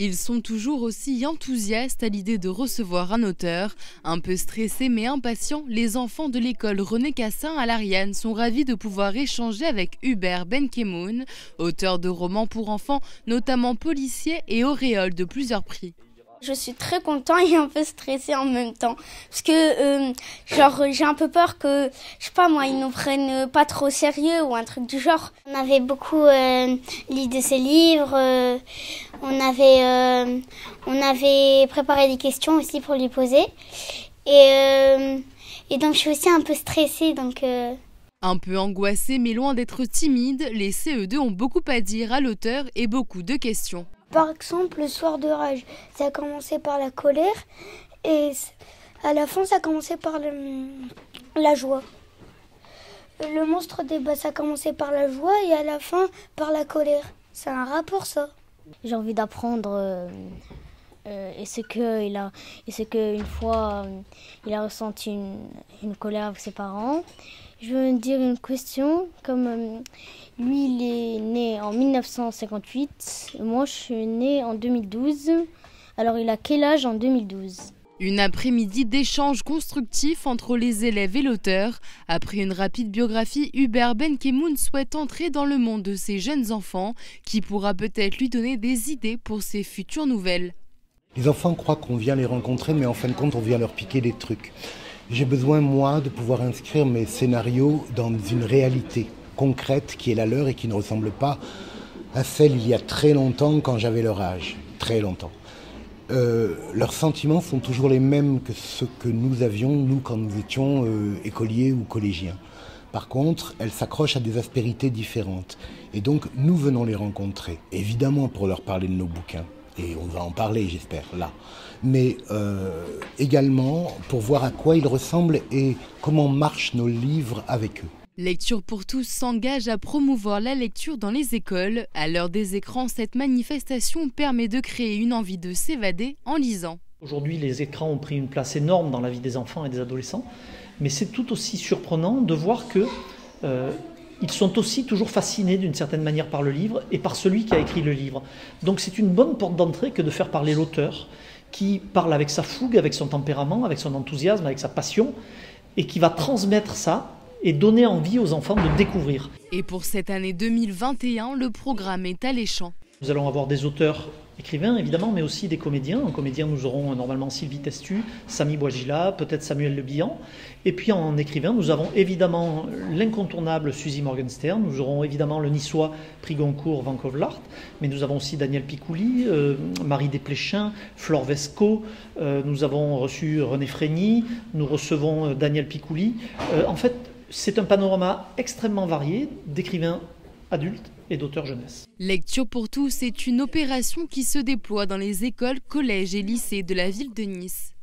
Ils sont toujours aussi enthousiastes à l'idée de recevoir un auteur. Un peu stressés mais impatients, les enfants de l'école René Cassin à l'Ariane sont ravis de pouvoir échanger avec Hubert Benkemoun, auteur de romans pour enfants, notamment policiers et auréole de plusieurs prix. Je suis très content et un peu stressé en même temps. Parce que, euh, genre, j'ai un peu peur que, je sais pas moi, ils nous prennent pas trop au sérieux ou un truc du genre. On avait beaucoup euh, lu de ces livres. Euh, on, avait, euh, on avait préparé des questions aussi pour lui poser. Et, et donc, je suis aussi un peu stressée. Donc. Un peu angoissé mais loin d'être timide, les CE2 ont beaucoup à dire à l'auteur et beaucoup de questions. Par exemple, le soir de rage, ça a commencé par la colère et à la fin, ça a commencé par la joie. Le monstre des bas, ça a commencé par la joie et à la fin par la colère. C'est un rapport, ça. J'ai envie d'apprendre euh, euh, et c'est que a et c'est que fois euh, il a ressenti une, colère avec ses parents je veux dire une question. Comme euh, lui, il est né en 1958, moi je suis né en 2012. Alors il a quel âge en 2012 une après-midi d'échanges constructifs entre les élèves et l'auteur. Après une rapide biographie, Hubert Benkemoun souhaite entrer dans le monde de ces jeunes enfants, qui pourra peut-être lui donner des idées pour ses futures nouvelles. Les enfants croient qu'on vient les rencontrer, mais en fin de compte, on vient leur piquer des trucs. J'ai besoin, moi, de pouvoir inscrire mes scénarios dans une réalité concrète qui est la leur et qui ne ressemble pas à celle il y a très longtemps quand j'avais leur âge. Très longtemps. Euh, leurs sentiments sont toujours les mêmes que ceux que nous avions, nous, quand nous étions euh, écoliers ou collégiens. Par contre, elles s'accrochent à des aspérités différentes. Et donc, nous venons les rencontrer, évidemment pour leur parler de nos bouquins et on va en parler, j'espère, là. Mais euh, également pour voir à quoi ils ressemblent et comment marchent nos livres avec eux. Lecture pour tous s'engage à promouvoir la lecture dans les écoles. À l'heure des écrans, cette manifestation permet de créer une envie de s'évader en lisant. Aujourd'hui, les écrans ont pris une place énorme dans la vie des enfants et des adolescents, mais c'est tout aussi surprenant de voir que euh, ils sont aussi toujours fascinés d'une certaine manière par le livre et par celui qui a écrit le livre. Donc c'est une bonne porte d'entrée que de faire parler l'auteur qui parle avec sa fougue, avec son tempérament, avec son enthousiasme, avec sa passion et qui va transmettre ça et donner envie aux enfants de découvrir. Et pour cette année 2021, le programme est alléchant. Nous allons avoir des auteurs écrivains évidemment, mais aussi des comédiens. En comédien, nous aurons normalement Sylvie Testu, Samy Boisgila, peut-être Samuel Le Bihan. Et puis en écrivain, nous avons évidemment l'incontournable Suzy Morgenstern, nous aurons évidemment le niçois Prix Goncourt Vancouver mais nous avons aussi Daniel Picouli, euh, Marie Desplechin, Flore Vesco, euh, nous avons reçu René Frény, nous recevons euh, Daniel Picouli. en fait, c'est un panorama extrêmement varié d'écrivains adultes et d'auteurs jeunesse. Lecture pour tous est une opération qui se déploie dans les écoles, collèges et lycées de la ville de Nice.